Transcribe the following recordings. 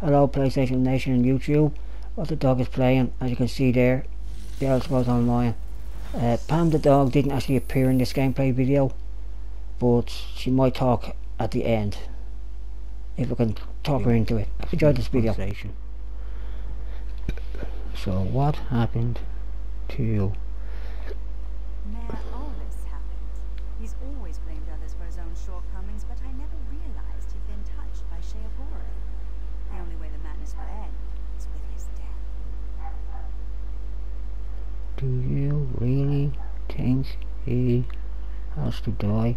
Hello PlayStation Nation and YouTube. What the dog is playing, as you can see there, the Elder Scrolls Online. Uh, Pam the dog didn't actually appear in this gameplay video, but she might talk at the end. If we can talk her into it. Enjoy this video. So what happened to Mayor Aulus happened. He's always blamed others for his own shortcomings, but I never realized he'd been touched by Sheogorath. The only way the madness would end is with his death. Do you really think he has to die?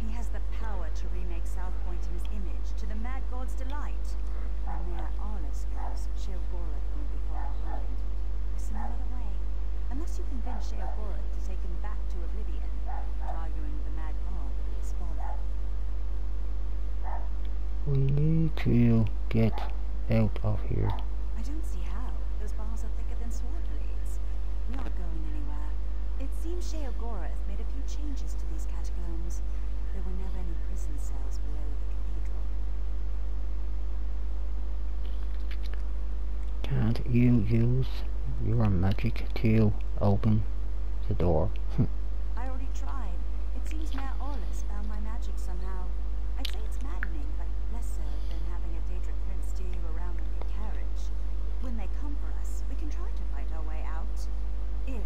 He has the power to remake South Point in his image, to the Mad God's delight. When Mayor Aulus goes, Sheogorath won't be far behind. There's no other way. Unless you convince Sheogorath to take him back to Oblivion, and arguing with the Mad God is follow. We need to get out of here. I don't see how. Those bars are thicker than sword blades. Aren't going anywhere. It seems Sheogorath made a few changes to these catacombs. There were never any prison cells below the cathedral. Can't you use your magic to open the door? I already tried. It seems Mayor Orlis found my magic somehow. I'd say it's maddening, but less so than having a Daedric prince steer you around like a carriage. When they come for us, we can try to fight our way out. If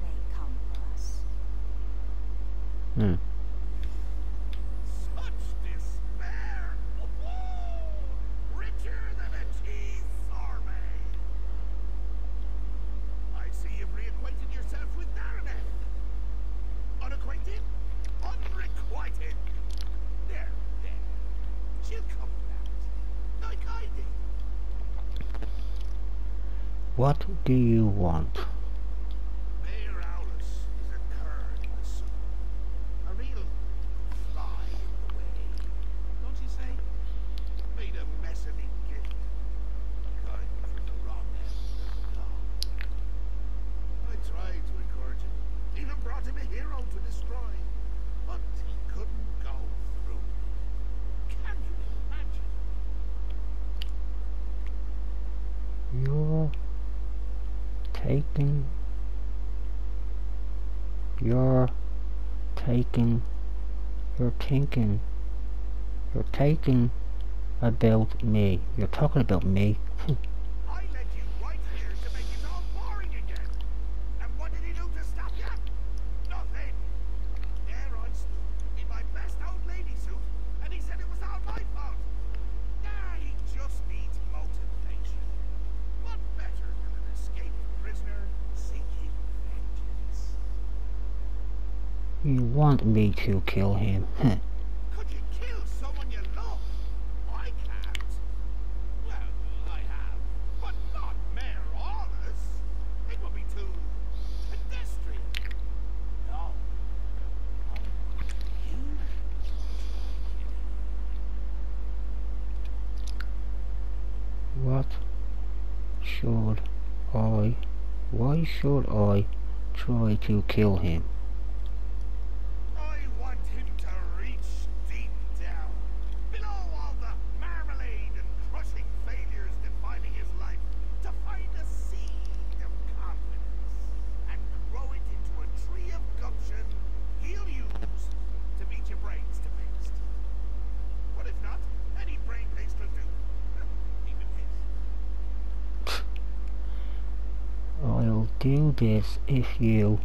they come for us. hmm. Such despair! Richer than a cheese sorbet! I see you've reacquainted yourself with Daroneth. Unacquainted? Unrequited! There, there. She'll come back. Like I did. What do you want? Mayor Aulus is a cur in the soup. A real fly in the way. Don't you say? Made a mess of me gift. Kind from the wrong end of the law. I tried to encourage him. Even brought him a hero to destroy. But he couldn't go through. Can you imagine? You're taking. You're taking. You're thinking. You're taking about me. You're talking about me. I led you right here to make it all boring again. And what did he do to stop you? Nothing. There I stood, in my best old lady suit, and he said it was all my fault. Ah, he just needs motivation. What better than an escaped prisoner seeking vengeance? you want me to kill him. Could you kill someone you love? I can't. Well, I have, but not Mayor Aulus. It would be too pedestrian. No. You. what should I. Why should I try to kill him? I want him to reach deep down, below all the marmalade and crushing failures defining his life, to find a seed of confidence and grow it into a tree of gumption he'll use to beat your brains to paste. What if not? Any brain paste will do. Even his. I'll do this if you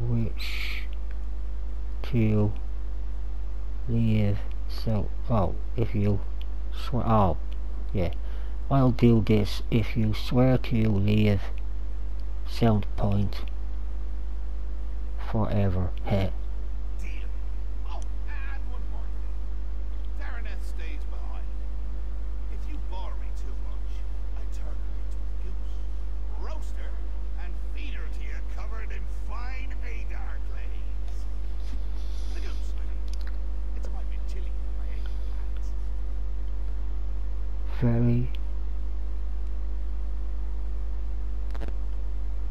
wish to leave so oh if you swear oh yeah I'll do this if you swear to leave Sound Point forever. Heh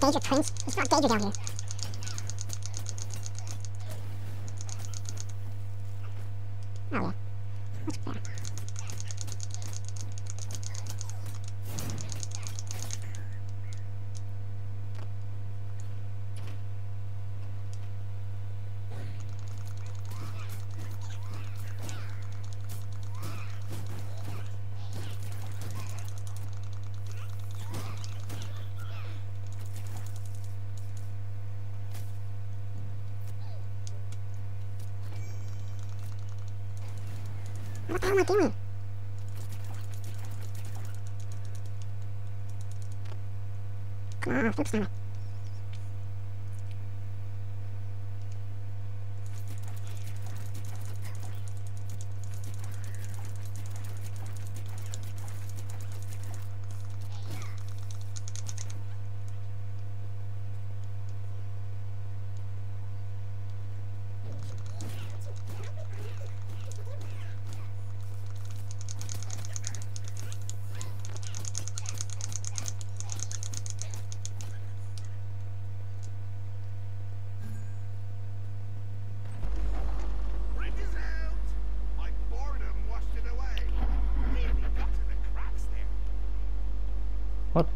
danger, Prince. It's not danger down here. けもん。あ、ね。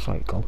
cycle.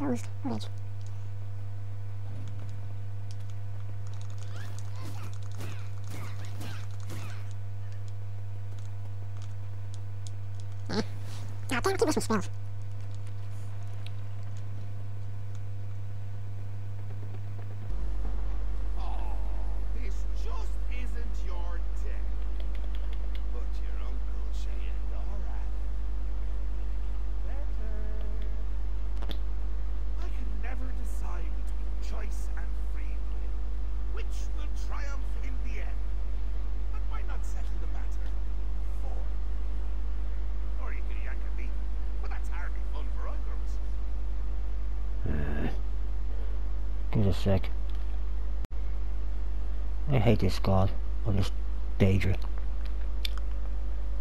Closed bridge. a sec. I hate this god on this Daedra.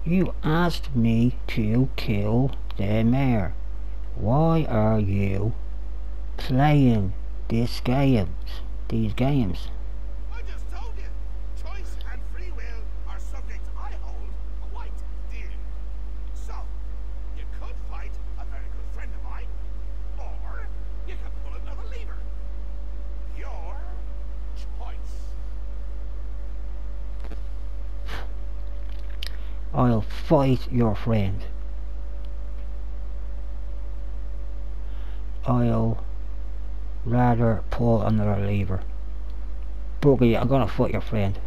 You asked me to kill the mayor. Why are you playing these games? These games. I'll fight your friend. I'll rather pull another lever. Boogie, I'm gonna fight your friend.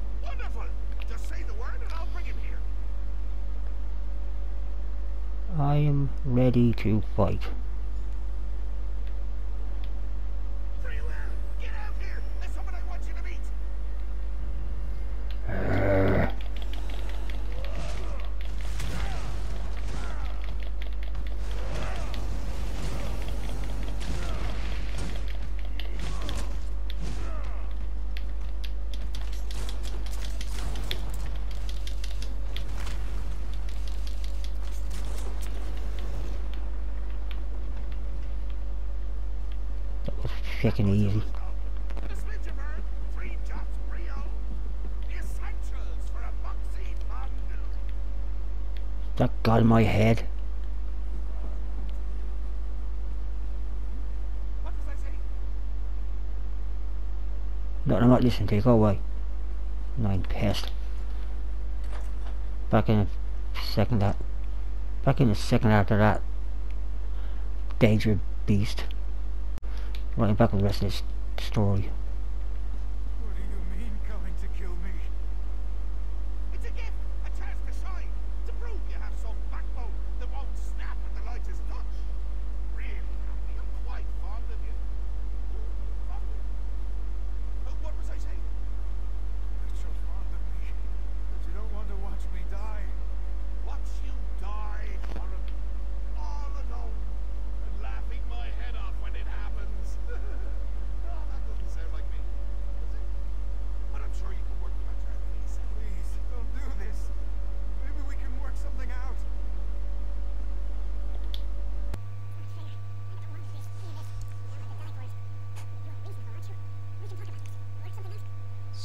I am ready to fight. quick easy. That got in my head. No, I'm not listening to you. Go away. Nine I'm pissed. Back in a second that. Back in a second after that. Danger beast. Writing back with the rest of this story.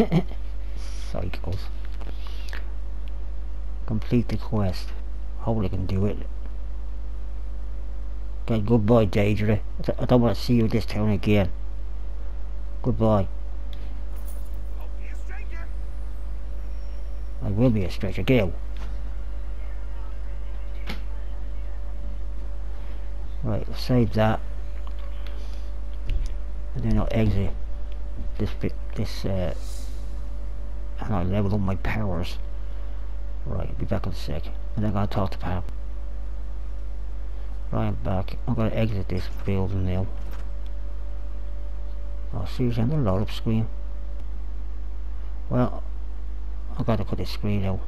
Psychos. Complete the quest. Hopefully I can do it. Okay, goodbye Daedra. I don't want to see you this town again. Goodbye. I will be a stranger. Get out. Right, I'll save that. And then I'll exit this bit, this, uh, and I'll level up my powers. Right, I'll be back in a sec. And then I'm gonna talk to Pam. Right, I'm back. I'm gonna exit this building now. Oh, seriously, I'm gonna load up screen. Well, I gotta cut this screen out.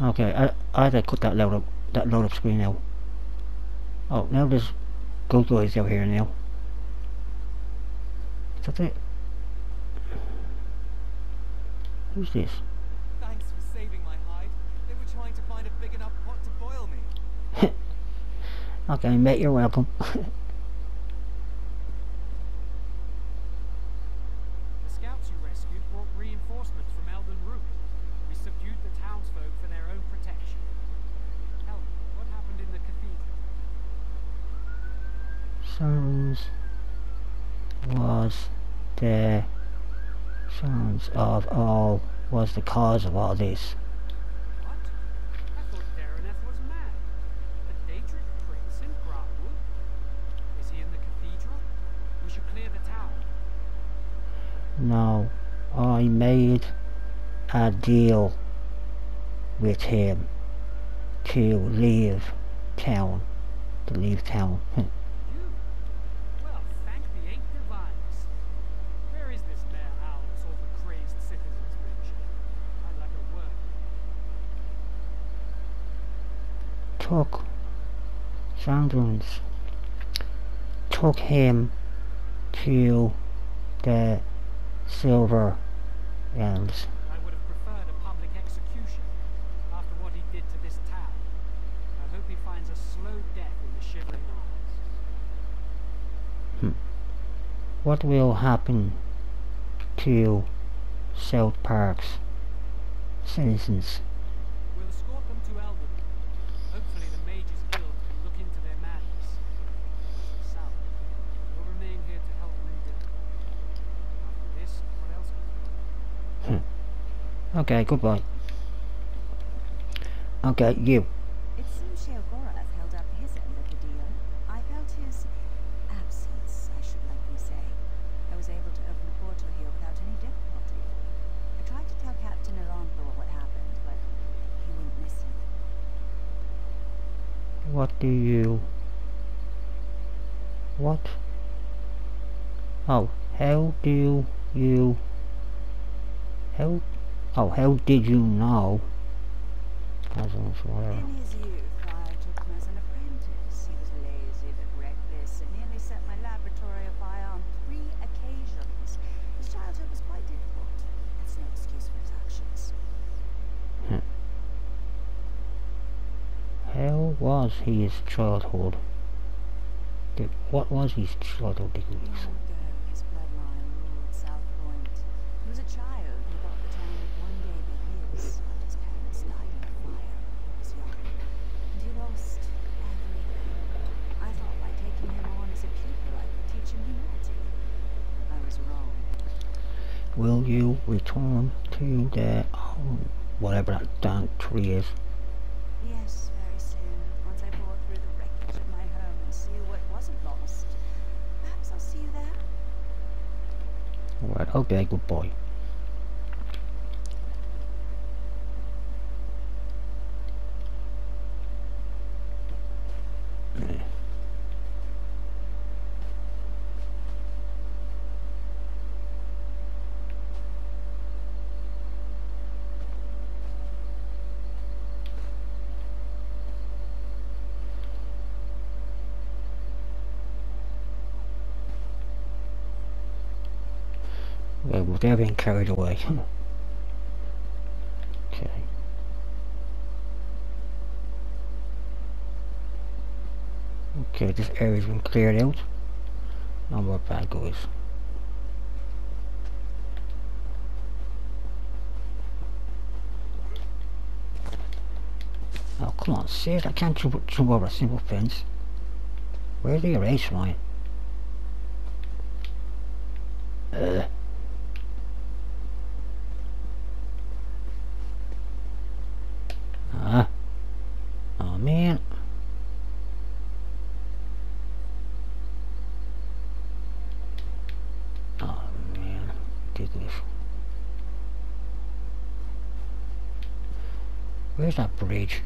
Okay, I I had to cut that load up that load up screen out. Oh, now there's good guys out here now. Is that it? Who's this? Thanks for saving my hide. They were trying to find a big enough pot to boil me. Okay, mate, you're welcome. The scouts you rescued brought reinforcements from Elden Root. We subdued the townsfolk for their own protection. Tell me, what happened in the cathedral? Sons was the sons of all was the cause of all this. What? I thought Dareneth was mad. A Daedric prince in Grahtwood? Is he in the cathedral? We should clear the town. No, I made a deal with him to leave town. To leave town. You? Well, thank the eight divines. Where is this Mayor Owls all the crazed citizens mention? I'd like a word. Took Sandrins took him to the Silver Elves. I would have preferred a public execution after what he did to this town. I hope he finds a slow death in the Shivering Isles. Hmm. What will happen to South Park's citizens? We'll escort them to Elden. Hopefully the Mages Guild can look into their madness. South, we'll remain here to help rebuild. After this, what else can we do? Okay, goodbye. Okay, you. It seems Sheogorath held up his end of the deal. I felt his absence, I should likely say. I was able to open the portal here without any difficulty. I tried to tell Captain what happened, but he wouldn't listen. What do you... What? Oh, how do you... How... Oh, how did you know? As in, whatever. In his youth, I took him as an apprentice. He was lazy but reckless and nearly set my laboratory afire on three occasions. His childhood was quite difficult. That's no excuse for his actions. How was his childhood? Did, what was his childhood Long degrees? ago, his bloodline ruled South Point. He was a child who thought the town would one day be his, but his parents died in a fire when he was young. And he lost everything. I thought by taking him on as a pupil, I could teach him humility. I was wrong. Will you return to the... Oh, whatever that damn tree is. Yes, very soon. Once I bore through the wreckage of my home and see what wasn't lost. Perhaps I'll see you there. Alright, okay, goodbye. Yeah. Well, they're being carried away. okay. Okay, this area's been cleared out. No more bad guys. Oh, come on, sis, I can't jump, jump over a simple fence. Where's the erase line? Uh. Ah. Oh man. Oh man, Where's that bridge?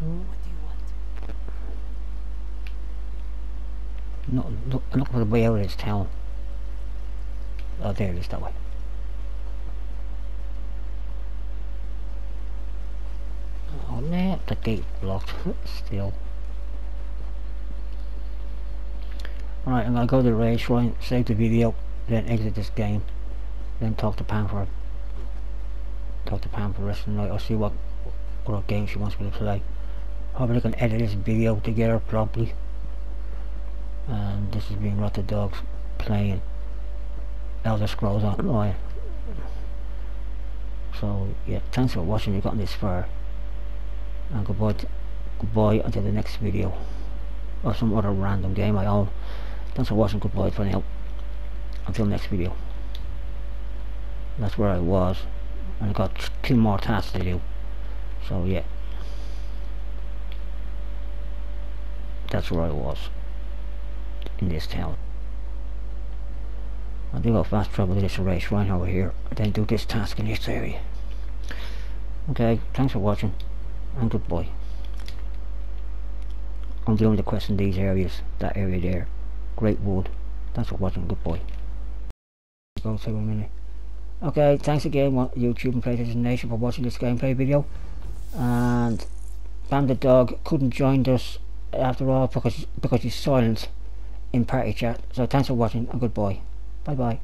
What do you want? No, look, look for the way out of this town. Oh, there it is, that way. Oh man, the gate blocked still. Alright, I'm gonna go to the race shrine, save the video, then exit this game, then talk to Pam for talk to Pam for the rest of the night. I'll see what other game she wants me to play. Probably can edit this video together properly. And this is being Rotter Dogs playing Elder Scrolls Online. So yeah, thanks for watching. You got this far, and goodbye. goodbye until the next video, or some other random game I own. Thanks for watching. Goodbye for now. Until next video. That's where I was, and I got two more tasks to do. So yeah. That's where I was. In this town. I do got fast travel to this race right over here. Then do this task in this area. Okay, thanks for watching. And goodbye. I'm doing the quest in these areas. That area there. Grahtwood. Thanks for watching. Goodbye. Go take a minute. Okay, thanks again YouTube and PlayStation Nation for watching this gameplay video. And the dog couldn't join us after all because because he's silent in party chat. So thanks for watching and goodbye. Bye bye.